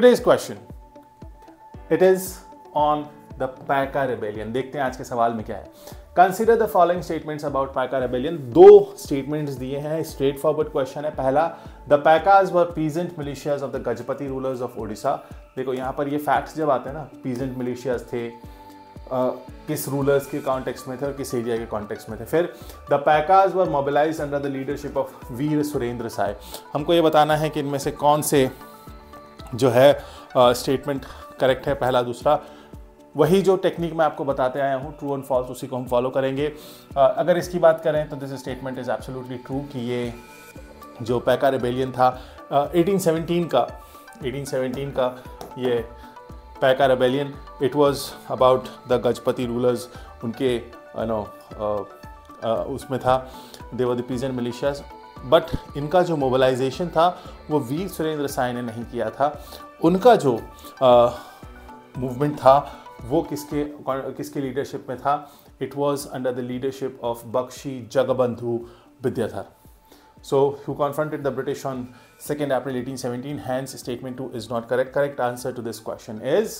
Today's question it is on the Paika rebellion देखते हैं आज के सवाल में क्या है। Consider the following statements about Paika rebellion दो स्टेटमेंट्स दिए हैं स्ट्रेट फॉरवर्ड क्वेश्चन है। पहला the Paikas were peasant militias of the Gajapati rulers of Odisha देखो यहाँ पर ये फैक्ट्स जब आते हैं ना पीजेंट मिलिशियाज थे Uh, किस रूलर्स के कॉन्टेक्स्ट में थे और किस एरिया के कॉन्टेक्स्ट में थे। फिर the Paikas were mobilize under the leadership of Veer Surendra Sai हमको ये बताना है कि इनमें से कौन से जो है स्टेटमेंट करेक्ट है पहला दूसरा। वही जो टेक्निक मैं आपको बताते आया हूँ ट्रू एंड फॉल्स उसी को हम फॉलो करेंगे। uh, अगर इसकी बात करें तो this statement is absolutely true कि ये जो पैका रेबेलियन था uh, 1817 का 1817 का ये Paika rebellion it was about the Gajapati rulers उनके नो उसमें था they were the peasant militias but इनका जो मोबलाइजेशन था, वो वीर सुरेंद्र साय ने नहीं किया था। उनका जो मूवमेंट था, वो किसके किसके लीडरशिप में था? It was under the leadership of Bakshi Jagabandhu Vidyadhar so you confronted the British on second April eighteen seventeen hence statement two is not correct correct answer to this question is